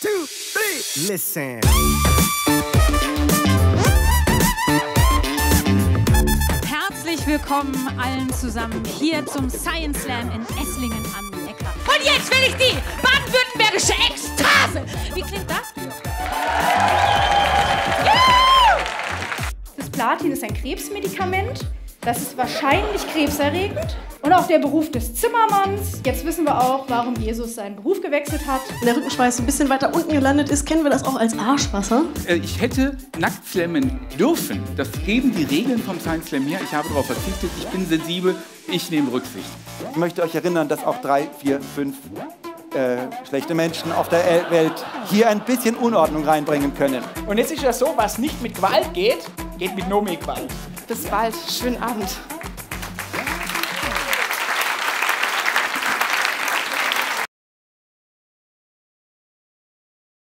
two, three. Listen. Herzlich willkommen allen zusammen hier zum Science Slam in Esslingen am Neckar. Und jetzt will ich die baden-württembergische Ekstase. Wie klingt das? Das Platin ist ein Krebsmedikament. Das ist wahrscheinlich krebserregend. Und auch der Beruf des Zimmermanns. Jetzt wissen wir auch, warum Jesus seinen Beruf gewechselt hat. Wenn der Rückenschweiß ein bisschen weiter unten gelandet ist, kennen wir das auch als Arschwasser. Äh, Ich hätte nackt slammen dürfen. Das geben die Regeln vom Science Slam her. Ich habe darauf verzichtet. Ich bin sensibel. Ich nehme Rücksicht. Ich möchte euch erinnern, dass auch drei, vier, fünf äh, schlechte Menschen auf der El- Welt hier ein bisschen Unordnung reinbringen können. Und jetzt ist ja so, was nicht mit Gewalt geht, geht mit No mehr Gewalt. Bis bald. Schönen Abend.